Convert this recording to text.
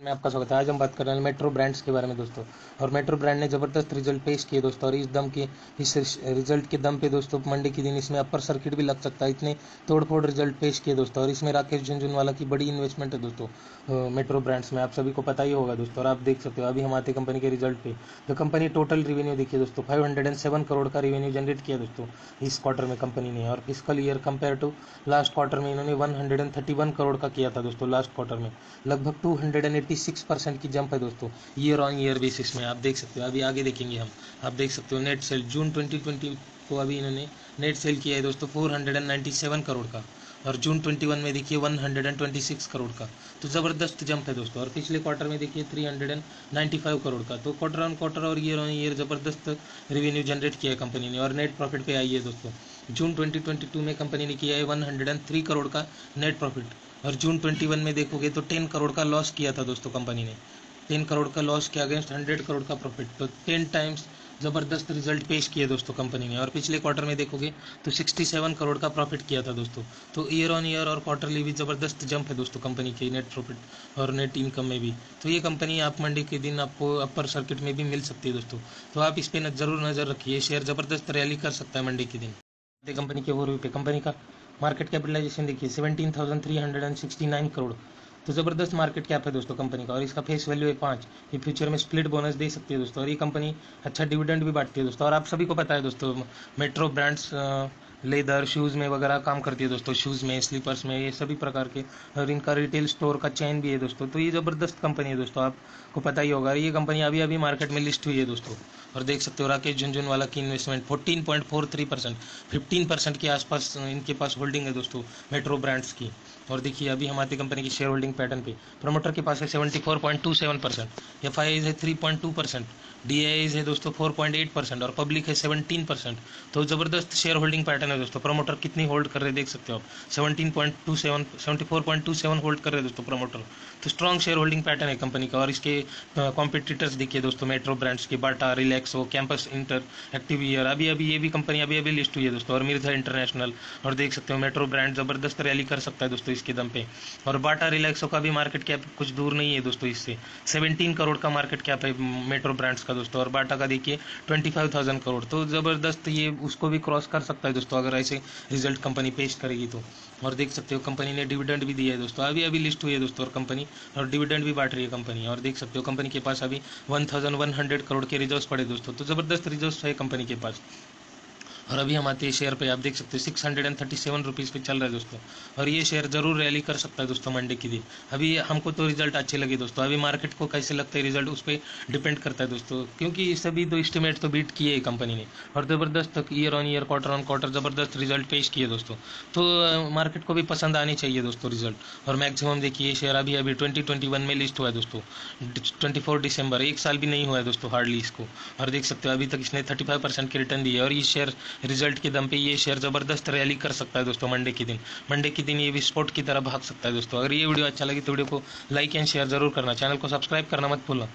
मैं आपका स्वागत है। आज हम बात कर रहे हैं मेट्रो ब्रांड्स के बारे में दोस्तों। और मेट्रो ब्रांड ने ज़बरदस्त रिज़ल्ट पेश किए दोस्तों, और इस दम के, इस रिज़ल्ट के दम पे दोस्तों, मंडे के दिन इसमें अपर सर्किट भी लग सकता है। इतने तोड़फोड़ रिज़ल्ट पेश किए दोस्तों, और इसमें राकेश झुंझुनवाला की बड़ी इन्वेस्टमेंट है दोस्तों मेट्रो ब्रांड्स में। आप सभी को पता ही होगा दोस्तों, और आप देख सकते हो, अभी हम आते कंपनी के रिज़ल्ट पे। तो कंपनी टोटल रिवेन्यू देखिए दोस्तों फाइव करोड़ का रिवेन्यू जनरेट किया दोस्तों, इस क्वार्टर में कंपनी ने। और fiscal year compare to last quarter में इन्होंने वन करोड़ का किया था दोस्तों लास्ट क्वार्टर में। लगभग टू परसेंट की जंप है दोस्तों। ईयर ऑन ईयर बेसिस में आप देख सकते हो। अभी आगे देखेंगे हम। आप देख सकते हो नेट सेल जून 2020 को अभी इन्होंने नेट सेल किया है दोस्तों 497 करोड़ का। और जून 21 में देखिए 126 करोड़ का। तो ज़बरदस्त जंप है दोस्तों। और पिछले क्वार्टर में देखिए 395 करोड़ का। तो क्वार्टर ऑन क्वार्टर और ईयर ऑन ईयर ज़बरदस्त रेवेन्यू जनरेट किया है कंपनी ने। और नेट प्रॉफिट पे आई है दोस्तों। जून 2022 में कंपनी ने किया है 103 करोड़ का नेट प्रॉफिट और जून 21 में देखोगे तो 10 करोड़ का लॉस किया था दोस्तों कंपनी ने। टेन करोड़ का लॉस के अगेंस्ट हंड्रेड करोड़ का प्रॉफिट तो टेन टाइम्स ज़बरदस्त रिज़ल्ट पेश किए दोस्तों कंपनी ने। और पिछले क्वार्टर में देखोगे तो 67 करोड़ का प्रॉफिट किया था दोस्तों। तो ईयर ऑन ईयर और क्वार्टरली भी ज़बरदस्त जंप है दोस्तों कंपनी के नेट प्रॉफिट और नेट इनकम में भी। तो ये कंपनी आप मंडी के दिन आपको अपर सर्किट में भी मिल सकती है दोस्तों। तो आप इस पर ज़रूर नज़र रखिए। शेयर ज़बरदस्त रैली कर सकता है मंडी के दिन। कंपनी के ओवरव्यू पे कंपनी का मार्केट कैपिटलाइजेशन देखिए seventeen thousand three hundred and sixty nine crore. तो ज़बरदस्त मार्केट कैप है दोस्तों कंपनी का, और इसका फेस वैल्यू है पाँच। ये फ्यूचर में स्प्लिट बोनस दे सकती है दोस्तों, और ये कंपनी अच्छा डिविडेंड भी बांटती है दोस्तों। और आप सभी को पता है दोस्तों, मेट्रो ब्रांड्स लेदर शूज़ में वगैरह काम करती है दोस्तों शूज़ में स्लीपर्स में, ये सभी प्रकार के और इनका रिटेल स्टोर का चैन भी है दोस्तों। तो ये ज़बरदस्त कंपनी है दोस्तों, आपको पता ही होगा। ये कंपनी अभी अभी मार्केट में लिस्ट हुई है दोस्तों। और देख सकते हो राकेश झुंझुनवाला की investment fourteen point four three percent fifteen percent के आसपास इनके पास होल्डिंग है दोस्तों मेट्रो ब्रांड्स की। और देखिए, अभी हम आते कंपनी की शेयर होल्डिंग पैटर्न पे। प्रमोटर के पास है seventy four point two seven percent F I है three point two percent D है दोस्तों फोर पॉइंट एट परसेंट और पब्लिक है सेवनटीन परसेंट तो ज़बरदस्त शेयर होल्डिंग पैटर्न है दोस्तों? प्रमोटर कितनी होल्ड कर रहे देख सकते हो आप? Seventeen point two seven seventy four point two seven hold कर रहे दोस्तों प्रमोटर तो स्ट्रॉन्ग शेयर होल्डिंग पैटर्न है कंपनी का। और इसके कॉम्पिटिटर्स देखिए दोस्तों मेट्रो ब्रांड्स के Bata Relaxo Campus interactive year अभी अभी ये भी कंपनी अभी अभी लिस्ट हुई है दोस्तों। और मिर्ज़ा इंटरनेशनल और देख सकते हो मेट्रो ब्रांड ज़बरदस्त रैली कर सकता है दोस्तों इसके दम पे। और बाटा रिलैक्सो का भी मार्केट कैप कुछ दूर नहीं है दोस्तों इससे। सेवनटीन करोड़ का मार्केट कैप है मेट्रो ब्रांड्स का दोस्तों। और बाटा का देखिए ट्वेंटी करोड़ तो ज़बरदस्त ये उसको भी क्रॉस कर सकता है दोस्तों। अगर ऐसे रिज़ल्ट कंपनी पेश करेगी तो। और देख सकते हो कंपनी ने डिविडेंड भी दिया है दोस्तों। अभी अभी लिस्ट हुई है दोस्तों और कंपनी और डिविडेंड भी बांट रही है कंपनी और देख सकते हो कंपनी के पास अभी वन करोड़ के रिज़र्व पड़े दोस्तों। तो ज़बरदस्त रिज़र्व है कंपनी के पास। और अभी हम आते हैं शेयर पे, आप देख सकते हैं six hundred and thirty seven rupees पे चल रहा है दोस्तों। और ये शेयर ज़रूर रैली कर सकता है दोस्तों मंडे की दिन अभी हमको तो रिज़ल्ट अच्छे लगे दोस्तों। अभी मार्केट को कैसे लगता है रिज़ल्ट उस पर डिपेंड करता है दोस्तों। क्योंकि सभी दो इस्टीमेट तो बीट किए कंपनी ने। और ज़बरदस्त year on year quarter on quarter ज़बरदस्त रिज़ल्ट पेश किए दोस्तों। तो मार्केट को भी पसंद आनी चाहिए दोस्तों रिज़ल्ट और मैक्सिमम देखिए शेयर अभी अभी ट्वेंटी ट्वेंटी वन में लिस्ट हुआ है दोस्तों। ट्वेंटी फोर दिसंबर एक साल भी नहीं हुआ है दोस्तों हार्डली इसको। और देख सकते हो, अभी तक इसने थर्टी फाइव परसेंट की रिटर्न दिए और ये शेयर रिज़ल्ट के दम पे ये शेयर ज़बरदस्त रैली कर सकता है दोस्तों मंडे के दिन। मंडे के दिन ये स्पोर्ट की तरह भाग सकता है दोस्तों। अगर ये वीडियो अच्छा लगे तो वीडियो को लाइक एंड शेयर ज़रूर करना। चैनल को सब्सक्राइब करना मत भूलना।